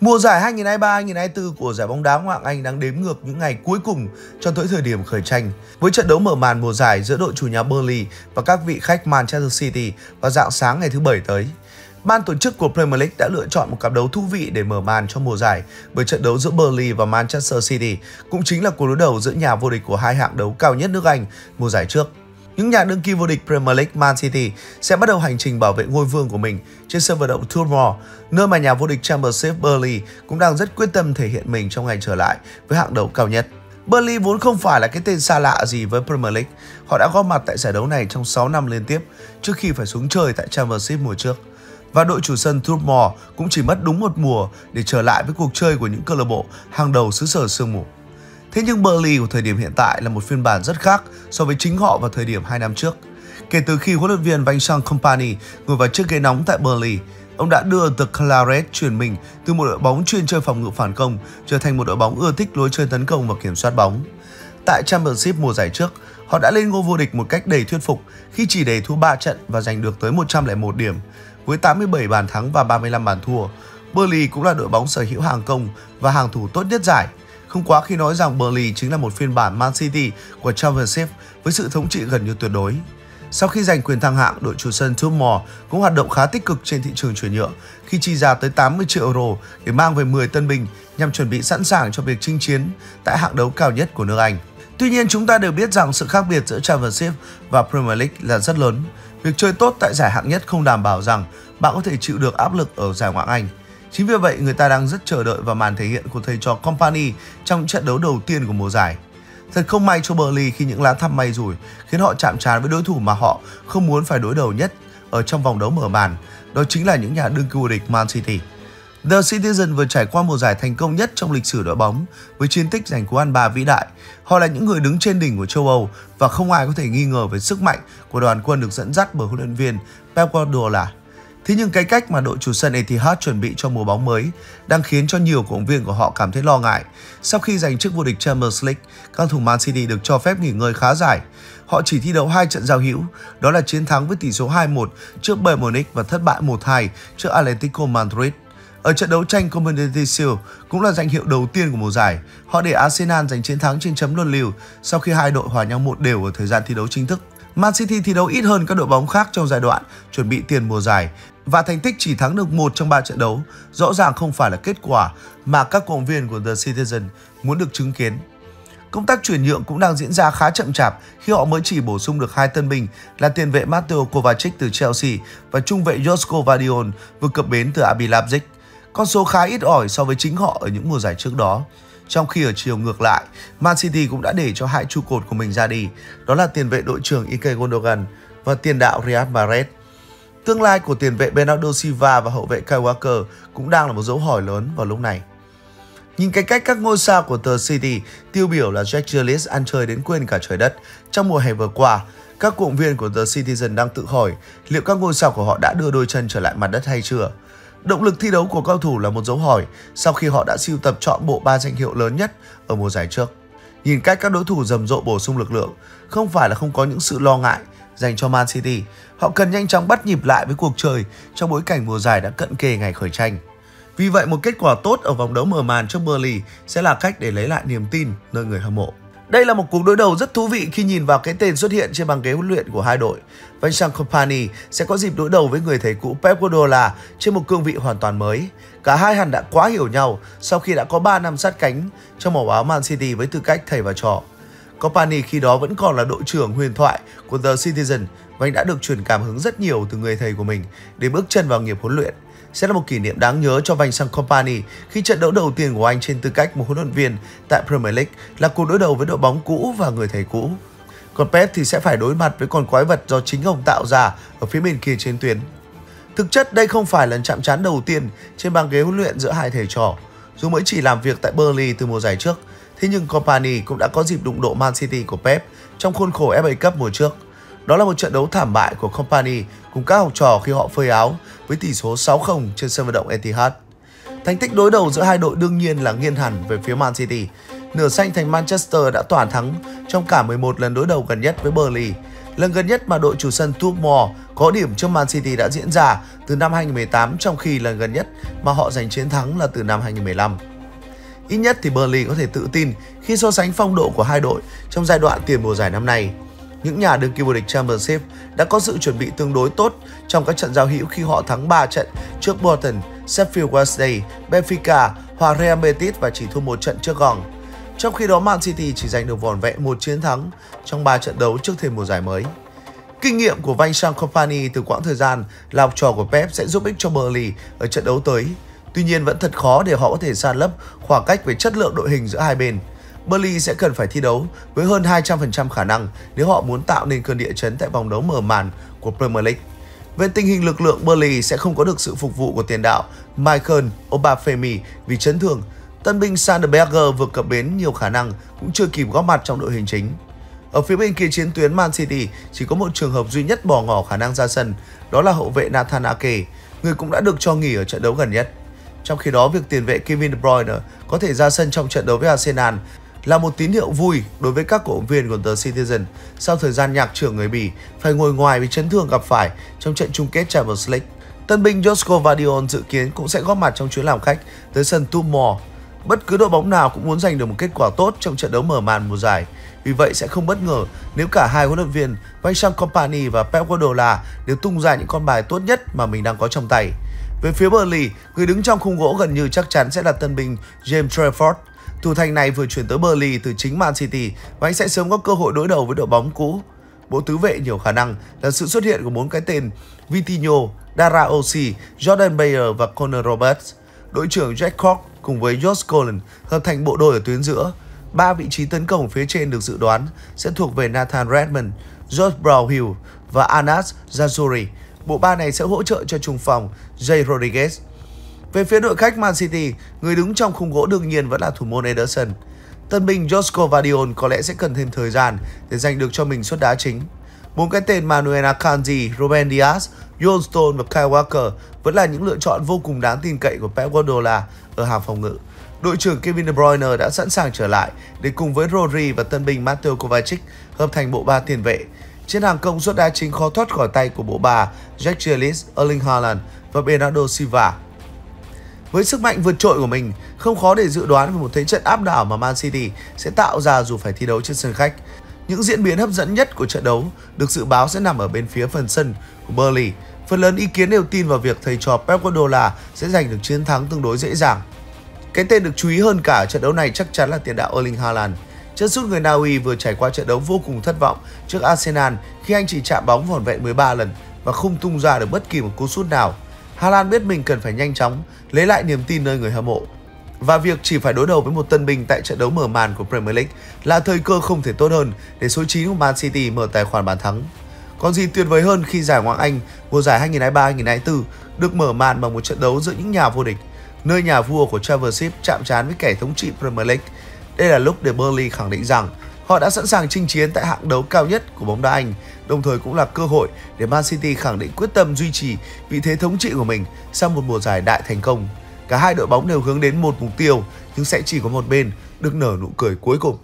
Mùa giải 2023-2024 của giải bóng đá Ngoại hạng Anh đang đếm ngược những ngày cuối cùng cho tới thời điểm khởi tranh. Với trận đấu mở màn mùa giải giữa đội chủ nhà Burnley và các vị khách Manchester City vào dạng sáng ngày thứ Bảy tới. Ban tổ chức của Premier League đã lựa chọn một cặp đấu thú vị để mở màn cho mùa giải bởi trận đấu giữa Burnley và Manchester City cũng chính là cuộc đối đầu giữa nhà vô địch của hai hạng đấu cao nhất nước Anh mùa giải trước. Những nhà đương kim vô địch Premier League Man City sẽ bắt đầu hành trình bảo vệ ngôi vương của mình trên sân vận động Turmoor, nơi mà nhà vô địch Championship Burnley cũng đang rất quyết tâm thể hiện mình trong ngày trở lại với hạng đấu cao nhất. Burnley vốn không phải là cái tên xa lạ gì với Premier League. Họ đã góp mặt tại giải đấu này trong 6 năm liên tiếp trước khi phải xuống chơi tại Championship mùa trước. Và đội chủ sân Turmoor cũng chỉ mất đúng một mùa để trở lại với cuộc chơi của những câu lạc bộ hàng đầu xứ sở sương mù. Thế nhưng Burnley của thời điểm hiện tại là một phiên bản rất khác so với chính họ vào thời điểm 2 năm trước. Kể từ khi huấn luyện viên Vincent Company ngồi vào chiếc ghế nóng tại Burnley, ông đã đưa The Claret chuyển mình từ một đội bóng chuyên chơi phòng ngự phản công trở thành một đội bóng ưa thích lối chơi tấn công và kiểm soát bóng. Tại Championship mùa giải trước, họ đã lên ngôi vô địch một cách đầy thuyết phục khi chỉ để thua 3 trận và giành được tới 101 điểm với 87 bàn thắng và 35 bàn thua. Burnley cũng là đội bóng sở hữu hàng công và hàng thủ tốt nhất giải không quá khi nói rằng Burnley chính là một phiên bản Man City của Championship với sự thống trị gần như tuyệt đối. Sau khi giành quyền thăng hạng, đội chủ sân Tumor cũng hoạt động khá tích cực trên thị trường chuyển nhượng khi chi ra tới 80 triệu euro để mang về 10 tân binh nhằm chuẩn bị sẵn sàng cho việc chinh chiến tại hạng đấu cao nhất của nước Anh. Tuy nhiên chúng ta đều biết rằng sự khác biệt giữa Championship và Premier League là rất lớn. Việc chơi tốt tại giải hạng nhất không đảm bảo rằng bạn có thể chịu được áp lực ở giải Ngoại Anh. Chính vì vậy, người ta đang rất chờ đợi vào màn thể hiện của thầy trò Company trong trận đấu đầu tiên của mùa giải. Thật không may cho Burnley khi những lá thăm may rủi khiến họ chạm trán với đối thủ mà họ không muốn phải đối đầu nhất ở trong vòng đấu mở màn, đó chính là những nhà đương kim địch Man City. The Citizen vừa trải qua mùa giải thành công nhất trong lịch sử đội bóng với chiến tích giành cú ăn ba vĩ đại. Họ là những người đứng trên đỉnh của châu Âu và không ai có thể nghi ngờ về sức mạnh của đoàn quân được dẫn dắt bởi huấn luyện viên Pep Guardiola. Thế nhưng cái cách mà đội chủ sân Etihad chuẩn bị cho mùa bóng mới đang khiến cho nhiều cổ động viên của họ cảm thấy lo ngại. Sau khi giành chức vô địch Champions League, các thủ Man City được cho phép nghỉ ngơi khá dài. Họ chỉ thi đấu hai trận giao hữu, đó là chiến thắng với tỷ số 2-1 trước Bayern Munich và thất bại 1-2 trước Atletico Madrid. Ở trận đấu tranh Community Shield cũng là danh hiệu đầu tiên của mùa giải, họ để Arsenal giành chiến thắng trên chấm luân lưu sau khi hai đội hòa nhau một đều ở thời gian thi đấu chính thức. Man City thi đấu ít hơn các đội bóng khác trong giai đoạn chuẩn bị tiền mùa giải và thành tích chỉ thắng được một trong ba trận đấu rõ ràng không phải là kết quả mà các cộng viên của The Citizen muốn được chứng kiến. Công tác chuyển nhượng cũng đang diễn ra khá chậm chạp khi họ mới chỉ bổ sung được hai tân binh là tiền vệ Matteo Kovacic từ Chelsea và trung vệ Josko Vadion vừa cập bến từ RB Leipzig. Con số khá ít ỏi so với chính họ ở những mùa giải trước đó. Trong khi ở chiều ngược lại, Man City cũng đã để cho hai trụ cột của mình ra đi, đó là tiền vệ đội trưởng Ike Gundogan và tiền đạo Riyad Mahrez. Tương lai của tiền vệ Bernardo Silva và hậu vệ Kyle Walker cũng đang là một dấu hỏi lớn vào lúc này. Nhìn cái cách các ngôi sao của The City tiêu biểu là Jack Grealish ăn chơi đến quên cả trời đất trong mùa hè vừa qua, các cộng viên của The Citizen đang tự hỏi liệu các ngôi sao của họ đã đưa đôi chân trở lại mặt đất hay chưa. Động lực thi đấu của cao thủ là một dấu hỏi sau khi họ đã siêu tập chọn bộ ba danh hiệu lớn nhất ở mùa giải trước. Nhìn cách các đối thủ rầm rộ bổ sung lực lượng, không phải là không có những sự lo ngại dành cho Man City. Họ cần nhanh chóng bắt nhịp lại với cuộc chơi trong bối cảnh mùa giải đã cận kề ngày khởi tranh. Vì vậy, một kết quả tốt ở vòng đấu mở màn trước Burnley sẽ là cách để lấy lại niềm tin nơi người hâm mộ. Đây là một cuộc đối đầu rất thú vị khi nhìn vào cái tên xuất hiện trên băng ghế huấn luyện của hai đội. Vincent Company sẽ có dịp đối đầu với người thầy cũ Pep Guardiola trên một cương vị hoàn toàn mới. Cả hai hẳn đã quá hiểu nhau sau khi đã có 3 năm sát cánh trong màu áo Man City với tư cách thầy và trò. Kompany khi đó vẫn còn là đội trưởng huyền thoại của The Citizen và anh đã được truyền cảm hứng rất nhiều từ người thầy của mình để bước chân vào nghiệp huấn luyện sẽ là một kỷ niệm đáng nhớ cho Van sang Company khi trận đấu đầu tiên của anh trên tư cách một huấn luyện viên tại Premier League là cuộc đối đầu với đội bóng cũ và người thầy cũ. Còn Pep thì sẽ phải đối mặt với con quái vật do chính ông tạo ra ở phía bên kia trên tuyến. Thực chất đây không phải lần chạm trán đầu tiên trên băng ghế huấn luyện giữa hai thầy trò. Dù mới chỉ làm việc tại Burnley từ mùa giải trước, thế nhưng Company cũng đã có dịp đụng độ Man City của Pep trong khuôn khổ FA Cup mùa trước. Đó là một trận đấu thảm bại của Company cùng các học trò khi họ phơi áo với tỷ số 6-0 trên sân vận động Etihad. Thành tích đối đầu giữa hai đội đương nhiên là nghiêng hẳn về phía Man City. Nửa xanh thành Manchester đã toàn thắng trong cả 11 lần đối đầu gần nhất với Burnley. Lần gần nhất mà đội chủ sân Turmoor có điểm trước Man City đã diễn ra từ năm 2018 trong khi lần gần nhất mà họ giành chiến thắng là từ năm 2015. Ít nhất thì Burnley có thể tự tin khi so sánh phong độ của hai đội trong giai đoạn tiền mùa giải năm nay. Những nhà đương kim vô địch Championship đã có sự chuẩn bị tương đối tốt trong các trận giao hữu khi họ thắng 3 trận trước Bolton, Sheffield Wednesday, Benfica, hòa Real Betis và chỉ thua một trận trước Gòn. Trong khi đó Man City chỉ giành được vỏn vẹn một chiến thắng trong 3 trận đấu trước thêm mùa giải mới. Kinh nghiệm của Vincent Company từ quãng thời gian là học trò của Pep sẽ giúp ích cho Burnley ở trận đấu tới. Tuy nhiên vẫn thật khó để họ có thể san lấp khoảng cách về chất lượng đội hình giữa hai bên. Burnley sẽ cần phải thi đấu với hơn 200% khả năng nếu họ muốn tạo nên cơn địa chấn tại vòng đấu mở màn của Premier League. Về tình hình lực lượng, Burnley sẽ không có được sự phục vụ của tiền đạo Michael Obafemi vì chấn thương. Tân binh Sanderberger vừa cập bến nhiều khả năng cũng chưa kịp góp mặt trong đội hình chính. Ở phía bên kia chiến tuyến Man City chỉ có một trường hợp duy nhất bỏ ngỏ khả năng ra sân, đó là hậu vệ Nathan Ake, người cũng đã được cho nghỉ ở trận đấu gần nhất. Trong khi đó, việc tiền vệ Kevin De Bruyne có thể ra sân trong trận đấu với Arsenal là một tín hiệu vui đối với các cổ động viên của The Citizen sau thời gian nhạc trưởng người Bỉ phải ngồi ngoài vì chấn thương gặp phải trong trận chung kết Champions League. Tân binh Josko Vadion dự kiến cũng sẽ góp mặt trong chuyến làm khách tới sân Tumor. Bất cứ đội bóng nào cũng muốn giành được một kết quả tốt trong trận đấu mở màn mùa giải. Vì vậy sẽ không bất ngờ nếu cả hai huấn luyện viên Vincent Kompany và Pep Guardiola đều tung ra những con bài tốt nhất mà mình đang có trong tay. Về phía Burnley, người đứng trong khung gỗ gần như chắc chắn sẽ là tân binh James Trafford. Thủ thành này vừa chuyển tới Burnley từ chính Man City và anh sẽ sớm có cơ hội đối đầu với đội bóng cũ. Bộ tứ vệ nhiều khả năng là sự xuất hiện của bốn cái tên Vitinho, Dara Osi, Jordan Bayer và Conor Roberts. Đội trưởng Jack Cork cùng với Josh Cullen hợp thành bộ đôi ở tuyến giữa. Ba vị trí tấn công phía trên được dự đoán sẽ thuộc về Nathan Redmond, George Brownhill và Anas Zazuri. Bộ ba này sẽ hỗ trợ cho trung phòng Jay Rodriguez. Về phía đội khách Man City, người đứng trong khung gỗ đương nhiên vẫn là thủ môn Ederson. Tân binh Josko Vadion có lẽ sẽ cần thêm thời gian để giành được cho mình suất đá chính. Bốn cái tên Manuel Akanji, Ruben Diaz, John Stone và Kyle Walker vẫn là những lựa chọn vô cùng đáng tin cậy của Pep Guardiola ở hàng phòng ngự. Đội trưởng Kevin De Bruyne đã sẵn sàng trở lại để cùng với Rodri và tân binh Mateo Kovacic hợp thành bộ ba tiền vệ. Trên hàng công suất đá chính khó thoát khỏi tay của bộ ba Jack Grealish, Erling Haaland và Bernardo Silva. Với sức mạnh vượt trội của mình, không khó để dự đoán về một thế trận áp đảo mà Man City sẽ tạo ra dù phải thi đấu trên sân khách. Những diễn biến hấp dẫn nhất của trận đấu được dự báo sẽ nằm ở bên phía phần sân của Burnley. Phần lớn ý kiến đều tin vào việc thầy trò Pep Guardiola sẽ giành được chiến thắng tương đối dễ dàng. Cái tên được chú ý hơn cả trận đấu này chắc chắn là tiền đạo Erling Haaland. Chân sút người Na Uy vừa trải qua trận đấu vô cùng thất vọng trước Arsenal khi anh chỉ chạm bóng vỏn vẹn 13 lần và không tung ra được bất kỳ một cú sút nào. Haaland biết mình cần phải nhanh chóng lấy lại niềm tin nơi người hâm mộ. Và việc chỉ phải đối đầu với một tân binh tại trận đấu mở màn của Premier League là thời cơ không thể tốt hơn để số 9 của Man City mở tài khoản bàn thắng. Còn gì tuyệt vời hơn khi giải Ngoại Anh mùa giải 2023-2024 được mở màn bằng một trận đấu giữa những nhà vô địch, nơi nhà vua của Traversip chạm trán với kẻ thống trị Premier League. Đây là lúc để Burnley khẳng định rằng họ đã sẵn sàng chinh chiến tại hạng đấu cao nhất của bóng đá Anh, đồng thời cũng là cơ hội để Man City khẳng định quyết tâm duy trì vị thế thống trị của mình sau một mùa giải đại thành công. Cả hai đội bóng đều hướng đến một mục tiêu, nhưng sẽ chỉ có một bên được nở nụ cười cuối cùng.